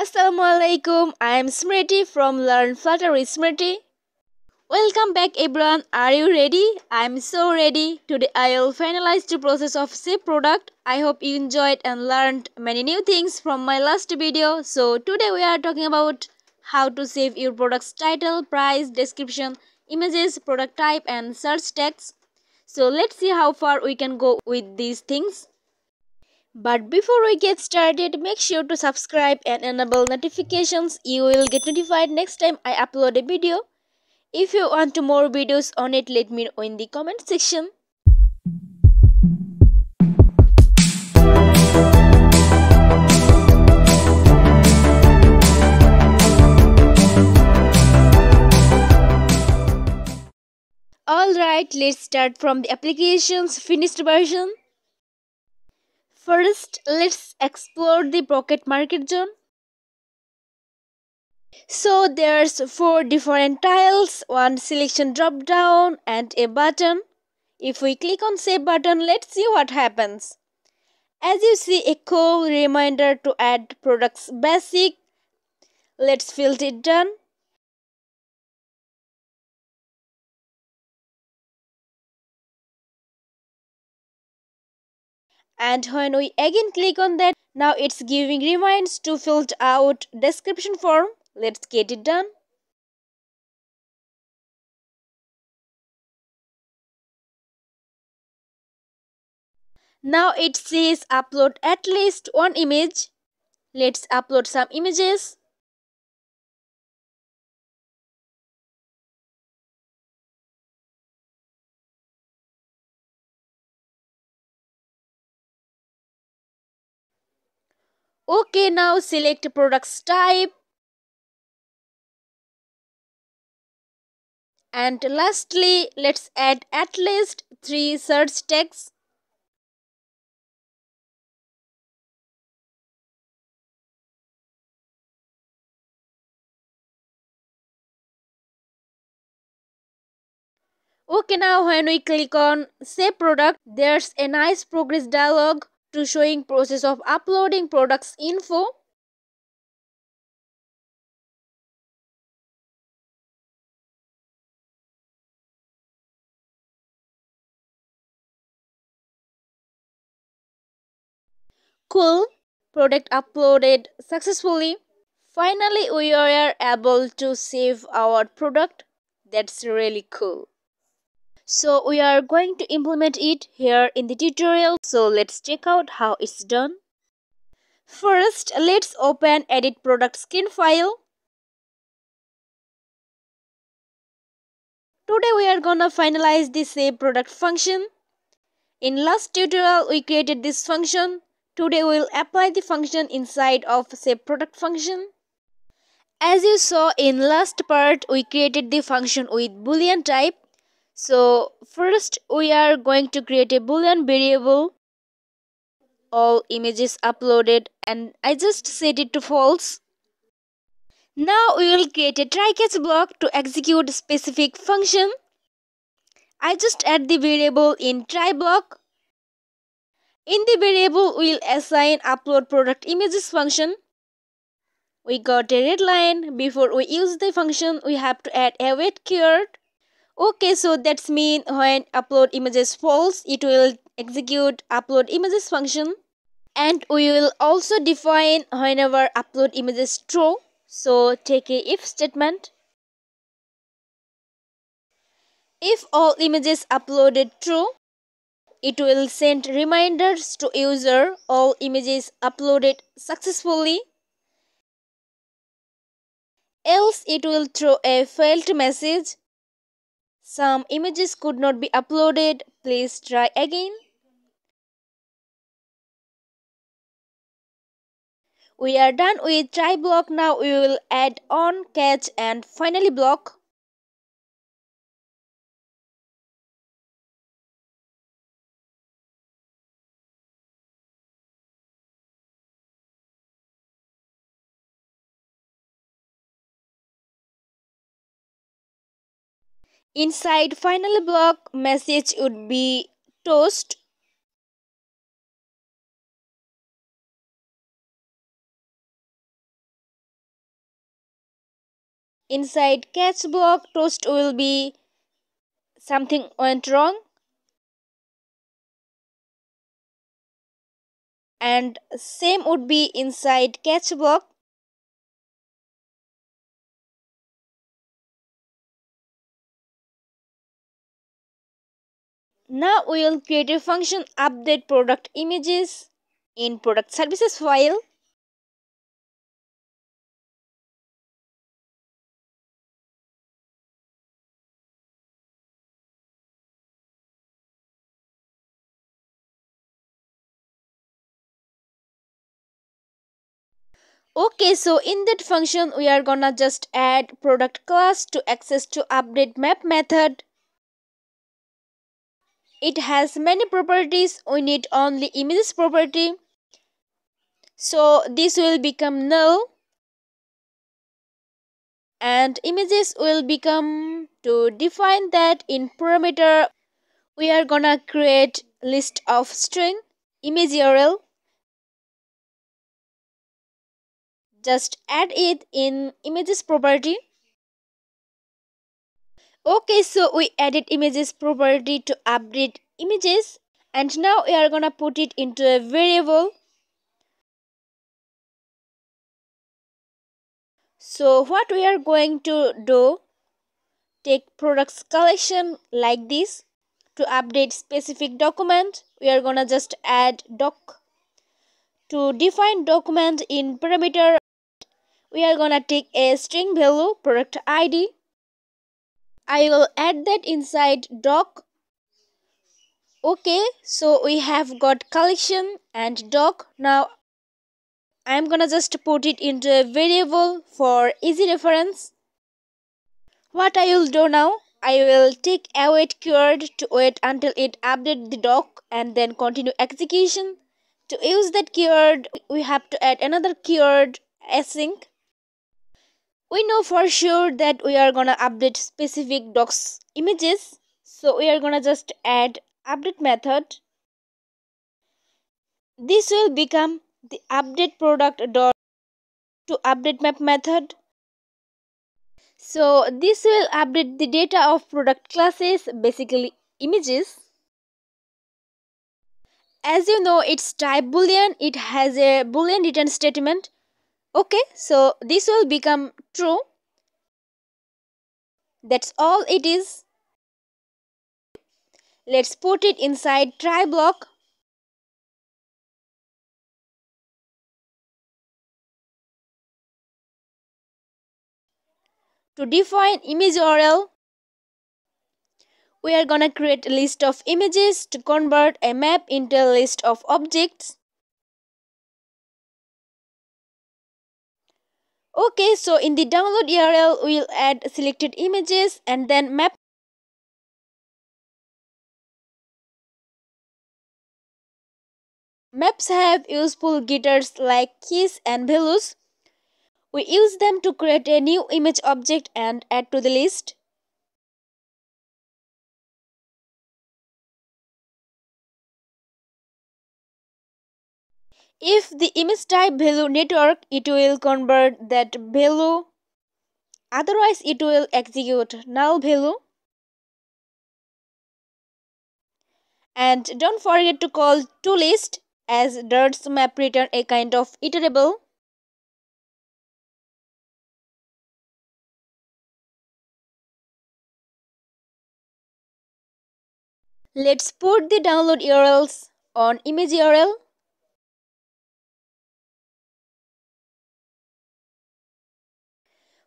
Assalamualaikum. I am Smriti from Learn Flutter with Smriti. Welcome back everyone. Are you ready? I am so ready. Today I will finalize the process of save product. I hope you enjoyed and learned many new things from my last video. So today we are talking about how to save your product's title, price, description, images, product type and search text. So let's see how far we can go with these things. But before we get started, make sure to subscribe and enable notifications. You will get notified next time I upload a video. If you want more videos on it, let me know in the comment section. Alright, let's start from the application's finished version. First, let's explore the pocket market zone. So there's four different tiles, one selection drop down and a button. If we click on save button, let's see what happens. As you see a cool reminder to add products basic. Let's fill it done. And when we again click on that now it's giving reminds to fill out description form. Let's get it done. Now it says upload at least one image. Let's upload some images Okay, now select products type. And lastly, let's add at least 3 search tags. Okay, now when we click on save product, there's a nice progress dialog to showing process of uploading products info. Cool. Product uploaded successfully. Finally we are able to save our product. That's really cool so we are going to implement it here in the tutorial. So let's check out how it's done. First, let's open edit product screen file. Today we are gonna finalize the save product function. In last tutorial we created this function. Today we will apply the function inside of save product function. As you saw in last part we created the function with boolean type so first we are going to create a boolean variable all images uploaded and I just set it to false. Now we will create a try catch block to execute specific function. I just add the variable in try block. In the variable we will assign upload product images function. We got a red line. Before we use the function we have to add await keyword okay so that's mean when upload images false it will execute upload images function. And we will also define whenever upload images true. So take a if statement. If all images uploaded true it will send reminders to user all images uploaded successfully. Else it will throw a failed message some images could not be uploaded. Please try again. We are done with try block. Now we will add on catch and finally block. Inside final block message would be toast. inside catch block toast will be something went wrong and same would be inside catch block now we will create a function update product images in product services file. Okay so in that function we are gonna just add product class to access to update map method it has many properties. We need only images property. So this will become null. And images will become to define that in parameter. We are gonna create list of string image url. Just add it in images property okay so we added images property to update images. And now we are gonna put it into a variable. So what we are going to do take products collection like this to update specific document. We are gonna just add doc to define document in parameter. We are gonna take a string value product id i will add that inside doc. Okay so we have got collection and doc. Now i'm gonna just put it into a variable for easy reference. What i will do now i will take await keyword to wait until it update the doc and then continue execution. To use that keyword we have to add another keyword async we know for sure that we are gonna update specific docs images. So we are gonna just add update method. This will become the update product dot to update map method. So this will update the data of product classes basically images. As you know it's type boolean. It has a boolean return statement okay so this will become true. That's all it is. Let's put it inside try block. To define image url we are gonna create a list of images to convert a map into a list of objects Okay, so in the download URL, we'll add selected images and then map. Maps have useful getters like keys and values. We use them to create a new image object and add to the list. If the image type value network, it will convert that value. Otherwise, it will execute null value. And don't forget to call to list as does map return a kind of iterable. Let's put the download URLs on image URL.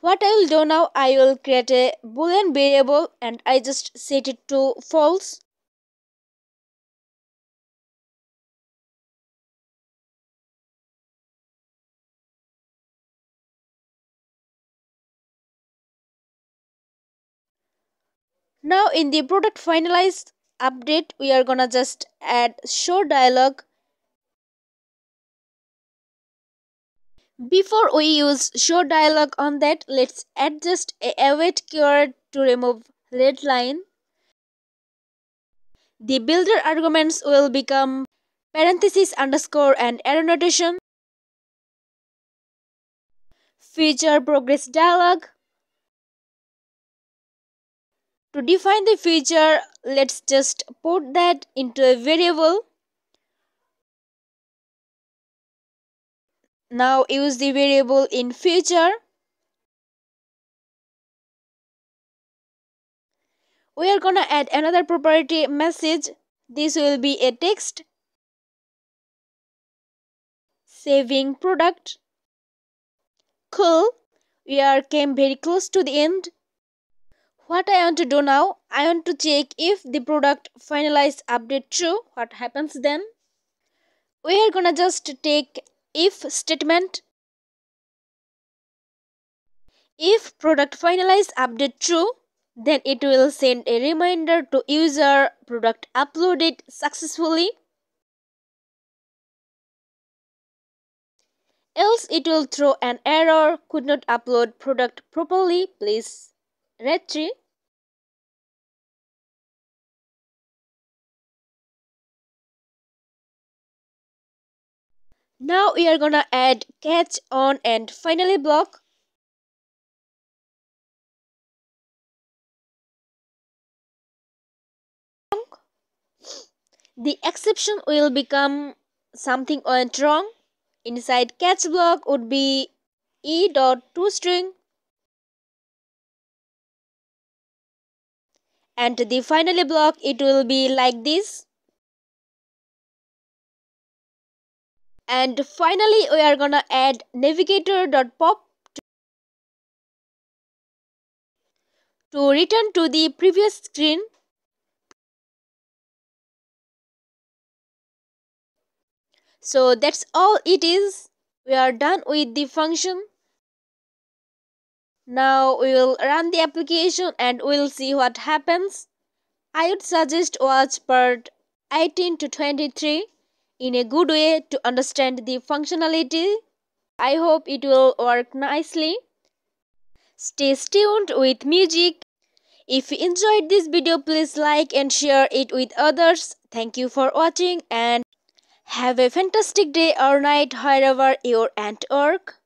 What I will do now I will create a boolean variable and I just set it to false. Now in the product finalized update we are gonna just add show dialog Before we use show dialog on that, let's adjust a await keyword to remove red line. The builder arguments will become parenthesis underscore and arrow notation. Future progress dialog. To define the future, let's just put that into a variable. Now use the variable in future. We are gonna add another property message. This will be a text saving product. Cool. We are came very close to the end. What I want to do now, I want to check if the product finalized update true. What happens then? We are gonna just take if statement. If product finalized update true, then it will send a reminder to user product uploaded successfully. else it will throw an error could not upload product properly please retrieve now we are gonna add catch on and finally block. The exception will become something went wrong. Inside catch block would be e dot toString and the finally block it will be like this and finally we are gonna add navigator dot pop to return to the previous screen So that's all it is. We are done with the function. Now we will run the application and we'll see what happens. I would suggest watch part 18 to 23 in a good way to understand the functionality. I hope it will work nicely. Stay tuned with music. If you enjoyed this video, please like and share it with others. Thank you for watching and have a fantastic day or night wherever you're at work.